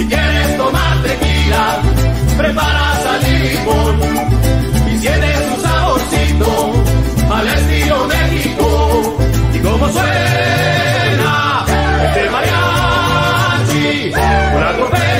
Si quieres tomar tequila, prepara sal y limón. Y tiene un saborcito al estilo México. Y como suena este mariachi, una trompeta.